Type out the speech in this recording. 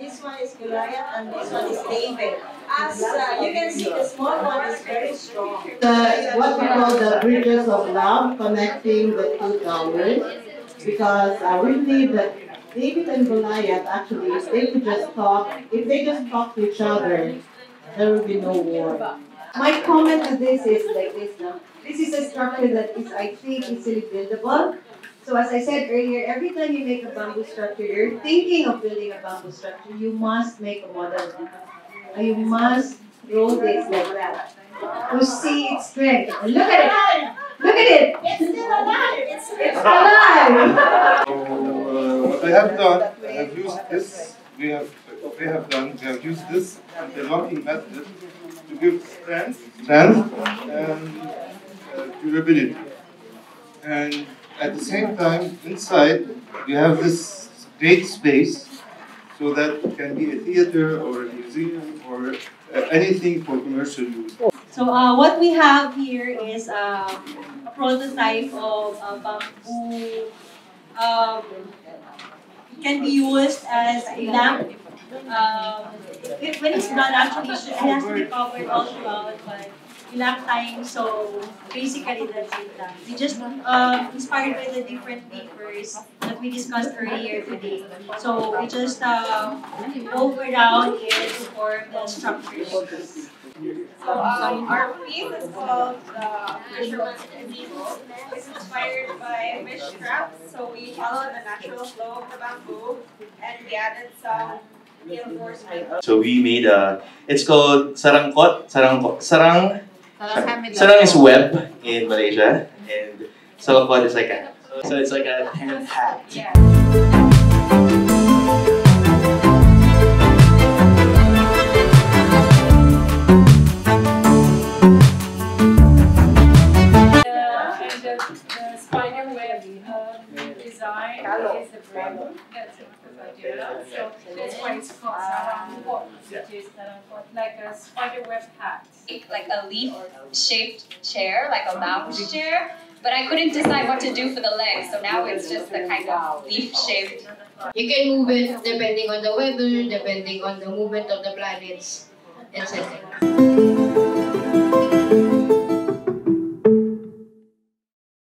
this one is Goliath and this one is David. As uh, you can see, the small one is very strong. the what we call the bridges of love connecting the two towers because uh, we believe that David and Goliath actually if they could just talk if they just talk to each other there will be no war. My comment to this is like this now. This is a structure that is, I think, easily buildable. So as I said earlier, every time you make a bamboo structure, you're thinking of building a bamboo structure, you must make a model. And you must roll this like that. To see its strength. And Look at it! Look at it! It's still alive! It's It's alive! So, uh, what I have done, I have used this, we have, we have done, we have used this, the locking method to give strength, strength and uh, durability. And at the same time, inside, you have this great space, so that can be a theater or a museum or uh, anything for commercial use. So uh, what we have here is uh, a prototype of a bamboo. Um, it can be used as a lamp. Um, when it's done, actually, it has to be covered all throughout, but ilang time, so basically that's it lang. We just um, inspired by the different papers that we discussed earlier today. So we just uh, move around it to form the structures. So um, our piece is called the Fisherman's Gazebo. It's inspired by fish traps. So we followed the natural flow of the bamboo and we added some reinforcement. So we made a, it's called sarangkot, sarangkot, sarang, sarang is web in Malaysia, and salakot is like a, so it's like a hand hat. Yeah. Design is the brand that's the idea. So that's why it's called sarangkot, which is sarangkot, like a spider web hat. like a leaf shaped chair, like a lounge chair. But I couldn't decide what to do for the legs, so now it's just the kind of leaf shaped. You can move it depending on the weather, depending on the movement of the planets, etc.